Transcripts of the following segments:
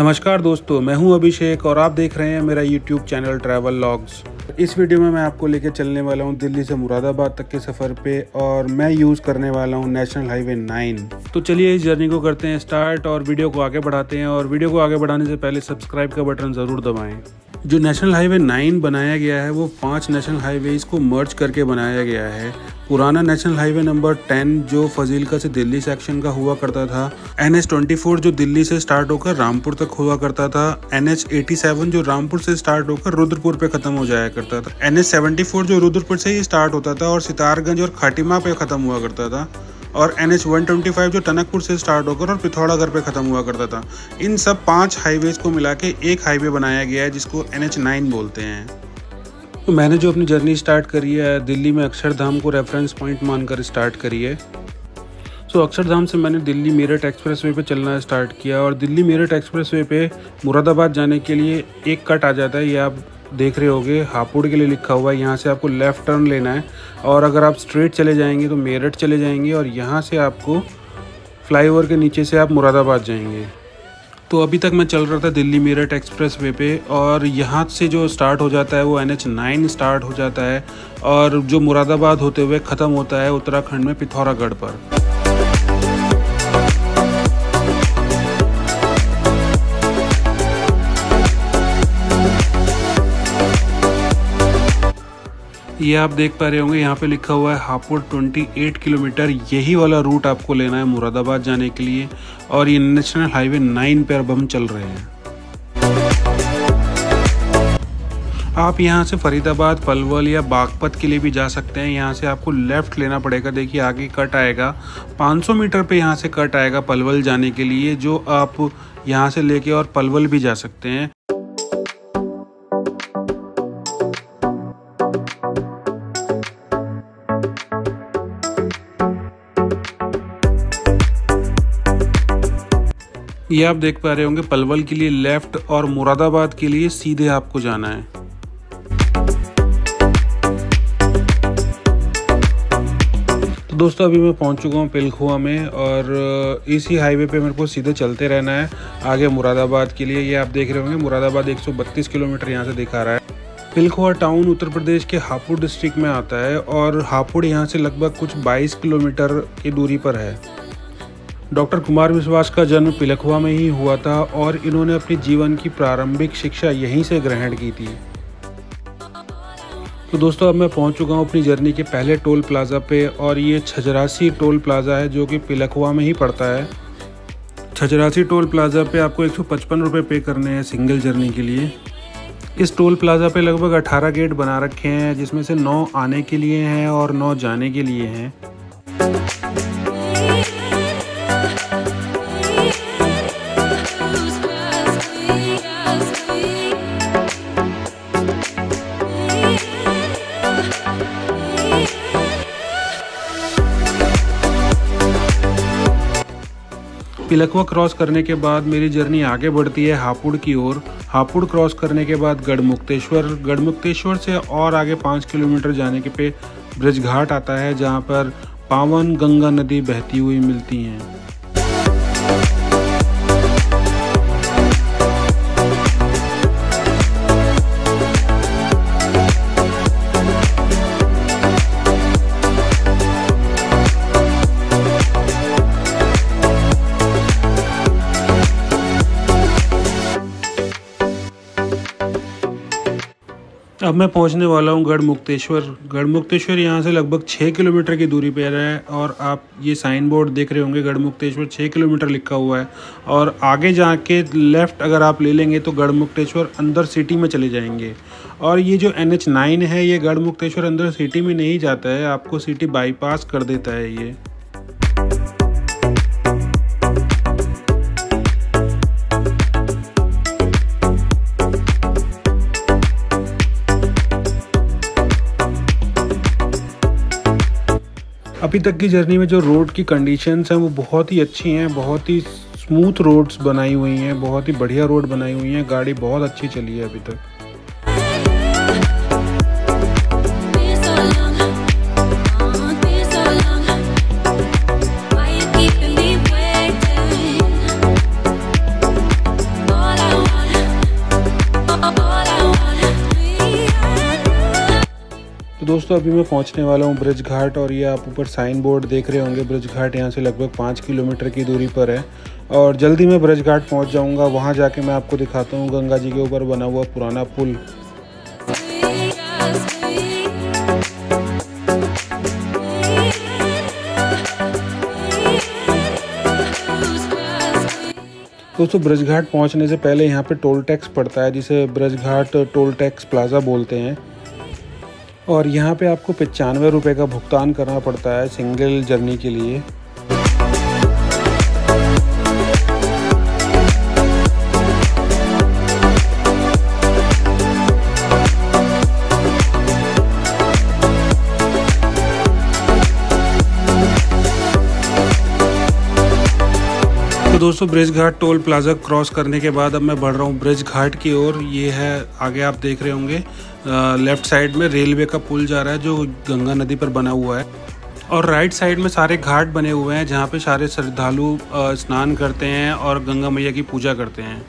नमस्कार दोस्तों, मैं हूँ अभिषेक और आप देख रहे हैं मेरा यूट्यूब चैनल ट्रैवल लॉग्स इस वीडियो में मैं आपको लेकर चलने वाला हूँ दिल्ली से मुरादाबाद तक के सफ़र पे और मैं यूज़ करने वाला हूँ नेशनल हाईवे 9 तो चलिए इस जर्नी को करते हैं स्टार्ट और वीडियो को आगे बढ़ाते हैं और वीडियो को आगे बढ़ाने से पहले सब्सक्राइब का बटन ज़रूर दबाएँ। जो नेशनल हाईवे नाइन बनाया गया है, वो पाँच नेशनल हाईवेज को मर्ज करके बनाया गया है। पुराना नेशनल हाईवे नंबर टेन जो फजीलका से दिल्ली सेक्शन का हुआ करता था एन एच ट्वेंटी फोर जो दिल्ली से स्टार्ट होकर रामपुर तक हुआ करता था एन एच एटी सेवन जो रामपुर से स्टार्ट होकर रुद्रपुर पे खत्म हो जाया करता था एन एच सेवेंटी फोर जो रुद्रपुर से ही स्टार्ट होता था और सितारगंज और खाटिमा पे खत्म हुआ करता था। और एन एच जो टनकपुर से स्टार्ट होकर और पिथौरागढ़ पे ख़त्म हुआ करता था इन सब पाँच हाईवेज को मिला के एक हाईवे बनाया गया है जिसको एन एच बोलते हैं। तो मैंने जो अपनी जर्नी स्टार्ट करी है दिल्ली में अक्षरधाम को रेफरेंस पॉइंट मानकर स्टार्ट करी है। सो so, अक्षरधाम से मैंने दिल्ली मेरठ एक्सप्रेस वे पर चलना स्टार्ट किया और दिल्ली मेरठ एक्सप्रेस वे पे मुरादाबाद जाने के लिए एक कट आ जाता है ये आप देख रहे होगे, हापुड़ के लिए लिखा हुआ है, यहाँ से आपको लेफ़्ट टर्न लेना है। और अगर आप स्ट्रेट चले जाएँगे तो मेरठ चले जाएँगे और यहाँ से आपको फ्लाईओवर के नीचे से आप मुरादाबाद जाएँगे। तो अभी तक मैं चल रहा था दिल्ली मेरठ एक्सप्रेस वे पे और यहाँ से जो स्टार्ट हो जाता है, वो एन एच नाइन स्टार्ट हो जाता है और जो मुरादाबाद होते हुए ख़त्म होता है उत्तराखंड में पिथौरागढ़ पर। ये आप देख पा रहे होंगे, यहाँ पे लिखा हुआ है हापुड़ 28 किलोमीटर। यही वाला रूट आपको लेना है मुरादाबाद जाने के लिए और ये नेशनल हाईवे 9 पे अब हम चल रहे हैं। आप यहाँ से फरीदाबाद, पलवल या बागपत के लिए भी जा सकते हैं। यहाँ से आपको लेफ़्ट लेना पड़ेगा। देखिए, आगे कट आएगा। 500 मीटर पे यहाँ से कट आएगा पलवल जाने के लिए, जो आप यहाँ से लेके और पलवल भी जा सकते हैं। ये आप देख पा रहे होंगे, पलवल के लिए लेफ़्ट और मुरादाबाद के लिए सीधे आपको जाना है। तो दोस्तों, अभी मैं पहुँच चुका हूँ पिलखुआ में और इसी हाईवे पे मेरे को सीधे चलते रहना है, आगे मुरादाबाद के लिए। ये आप देख रहे होंगे, मुरादाबाद 132 किलोमीटर यहाँ से दिखा रहा है। पिलखुआ टाउन उत्तर प्रदेश के हापुड़ डिस्ट्रिक्ट में आता है और हापुड़ यहाँ से लगभग कुछ 22 किलोमीटर की दूरी पर है। डॉक्टर कुमार विश्वास का जन्म पिलखवा में ही हुआ था और इन्होंने अपनी जीवन की प्रारंभिक शिक्षा यहीं से ग्रहण की थी। तो दोस्तों, अब मैं पहुँच चुका हूँ अपनी जर्नी के पहले टोल प्लाज़ा पे और ये छजरासी टोल प्लाज़ा है जो कि पिलखवा में ही पड़ता है। छजरासी टोल प्लाज़ा पे आपको एक सौ पे करने हैं सिंगल जर्नी के लिए। इस टोल प्लाज़ा पे लगभग 18 गेट बना रखे हैं, जिसमें से 9 आने के लिए हैं और 9 जाने के लिए हैं। पिलकवा क्रॉस करने के बाद मेरी जर्नी आगे बढ़ती है हापुड़ की ओर। हापुड़ क्रॉस करने के बाद गढ़मुक्तेश्वर। गढ़मुक्तेश्वर से और आगे पाँच किलोमीटर जाने के पे ब्रिज घाट आता है, जहाँ पर पावन गंगा नदी बहती हुई मिलती हैं। अब मैं पहुँचने वाला हूँ गढ़ मुक्तेश्वर गढ़ मुक्तेश्वर यहाँ से लगभग छः किलोमीटर की दूरी पर है और आप ये साइन बोर्ड देख रहे होंगे गढ़ मुक्तेश्वर छः किलोमीटर लिखा हुआ है। और आगे जाके लेफ़्ट अगर आप ले लेंगे तो गढ़ मुक्तेश्वर अंदर सिटी में चले जाएँगे। और ये जो एन एच नाइन है, ये गढ़ मुक्तेश्वर अंदर सिटी में नहीं जाता है, आपको सिटी बाईपास कर देता है ये। अभी तक की जर्नी में जो रोड की कंडीशंस हैं, वो बहुत ही अच्छी हैं, बहुत ही स्मूथ रोड्स बनाई हुई हैं, बहुत ही बढ़िया रोड बनाई हुई हैं, गाड़ी बहुत अच्छी चली है अभी तक। दोस्तों, अभी मैं पहुँचने वाला हूँ ब्रिज घाट और ये आप ऊपर साइन बोर्ड देख रहे होंगे। ब्रिज घाट यहाँ से लगभग पाँच किलोमीटर की दूरी पर है। और जल्दी मैं ब्रिज घाट पहुँच जाऊँगा। वहाँ जाके मैं आपको दिखाता हूँ गंगा जी के ऊपर बना हुआ पुराना पुल। दोस्तों ब्रज घाट पहुँचने से पहले यहाँ पे टोल टैक्स पड़ता है, जिसे Braj Ghat toll tax plaza बोलते हैं। और यहाँ पे आपको पचानवे रुपये का भुगतान करना पड़ता है सिंगल जर्नी के लिए। दोस्तों, Brij Ghat toll plaza cross करने के बाद अब मैं बढ़ रहा हूँ ब्रिज घाट की ओर। ये है, आगे आप देख रहे होंगे लेफ़्ट साइड में रेलवे का पुल जा रहा है, जो गंगा नदी पर बना हुआ है। और राइट साइड में सारे घाट बने हुए हैं, जहाँ पे सारे श्रद्धालु स्नान करते हैं और गंगा मैया की पूजा करते हैं।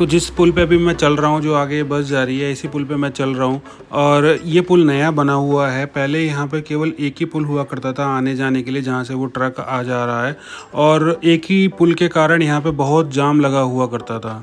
तो जिस पुल पे अभी मैं चल रहा हूँ, जो आगे बस जा रही है, इसी पुल पे मैं चल रहा हूँ। और ये पुल नया बना हुआ है। पहले यहाँ पे केवल एक ही पुल हुआ करता था आने जाने के लिए, जहाँ से वो ट्रक आ जा रहा है। और एक ही पुल के कारण यहाँ पे बहुत जाम लगा हुआ करता था।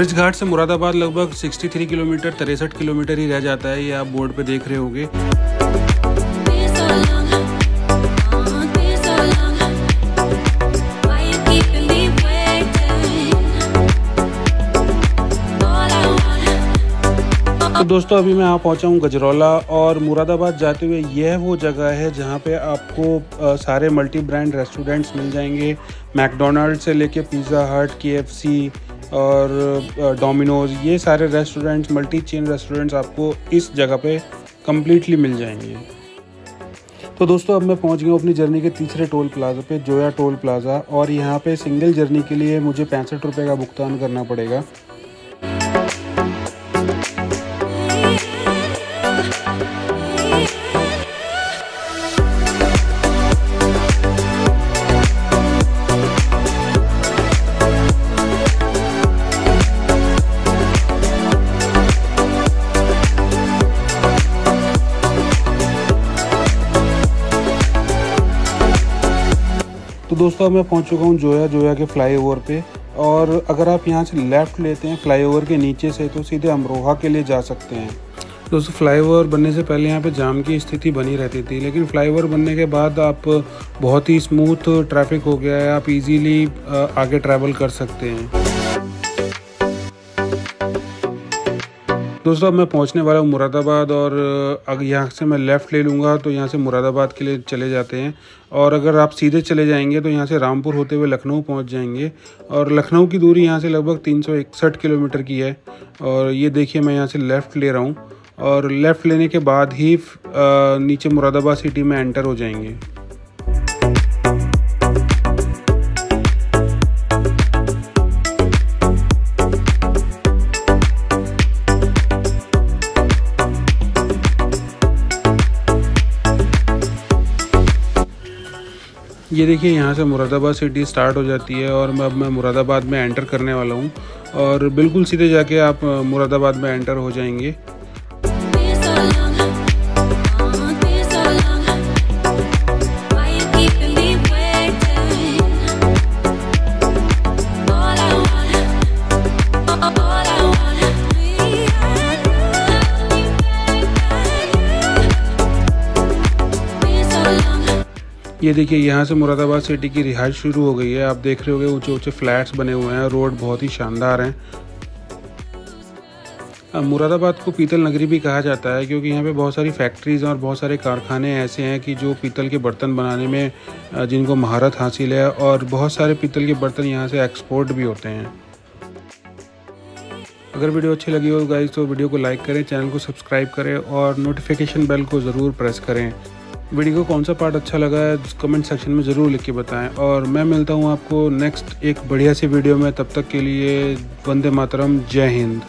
ब्रिज घाट से मुरादाबाद लगभग 63 किलोमीटर, तिरसठ किलोमीटर ही रह जाता है, ये आप बोर्ड पे देख रहे होंगे। तो दोस्तों, अभी मैं यहाँ पहुँचा हूँ गजरौला और मुरादाबाद जाते हुए यह वो जगह है जहाँ पे आपको सारे मल्टी ब्रांड रेस्टोरेंट्स मिल जाएँगे। मैकडोनल्ड से लेके पिज़्ज़ा हट, के और डोमिनोज़ ये सारे रेस्टोरेंट्स मल्टी चेन रेस्टोरेंट्स आपको इस जगह पे कम्प्लीटली मिल जाएँगे। तो दोस्तों, अब मैं पहुँच गया अपनी जर्नी के तीसरे टोल प्लाज़ा पे जोया टोल प्लाज़ा और यहाँ पे सिंगल जर्नी के लिए मुझे पैंसठ रुपये का भुगतान करना पड़ेगा। तो दोस्तों अब मैं पहुँच चुका हूँ जोया जोया के फ्लाईओवर पे। और अगर आप यहाँ से लेफ़्ट लेते हैं फ्लाईओवर के नीचे से तो सीधे अमरोहा के लिए जा सकते हैं। दोस्तों फ्लाईओवर बनने से पहले यहाँ पे जाम की स्थिति बनी रहती थी, लेकिन फ्लाईओवर बनने के बाद आप बहुत ही स्मूथ ट्रैफ़िक हो गया है, आप इजीली आगे ट्रैवल कर सकते हैं। दोस्तों अब मैं पहुँचने वाला हूँ मुरादाबाद और अगर यहाँ से मैं लेफ़्ट ले लूँगा तो यहाँ से मुरादाबाद के लिए चले जाते हैं। और अगर आप सीधे चले जाएँगे तो यहाँ से रामपुर होते हुए लखनऊ पहुँच जाएँगे। और लखनऊ की दूरी यहाँ से लगभग तीन सौ इकसठ किलोमीटर की है। और ये देखिए, मैं यहाँ से लेफ़्ट ले रहा हूँ। और लेफ़्ट लेने के बाद ही नीचे मुरादाबाद सिटी में एंटर हो जाएँगे। ये देखिए, यहाँ से मुरादाबाद सिटी स्टार्ट हो जाती है और अब मैं मुरादाबाद में एंटर करने वाला हूँ और बिल्कुल सीधे जाके आप मुरादाबाद में एंटर हो जाएँगे। ये देखिए, यहाँ से मुरादाबाद सिटी की रिहाइश शुरू हो गई है। आप देख रहे हो ऊँचे ऊँचे फ्लैट्स बने हुए हैं, रोड बहुत ही शानदार हैं। मुरादाबाद को पीतल नगरी भी कहा जाता है, क्योंकि यहाँ पे बहुत सारी फैक्ट्रीज़ और बहुत सारे कारखाने ऐसे हैं कि जो पीतल के बर्तन बनाने में जिनको महारत हासिल है, और बहुत सारे पीतल के बर्तन यहाँ से एक्सपोर्ट भी होते हैं। अगर वीडियो अच्छी लगी हो गाइज़ तो वीडियो को लाइक करें, चैनल को सब्सक्राइब करें, और नोटिफिकेशन बेल को ज़रूर प्रेस करें। वीडियो को कौन सा पार्ट अच्छा लगा है कमेंट सेक्शन में ज़रूर लिख के बताएँ। और मैं मिलता हूँ आपको नेक्स्ट एक बढ़िया सी वीडियो में, तब तक के लिए वंदे मातरम, जय हिंद।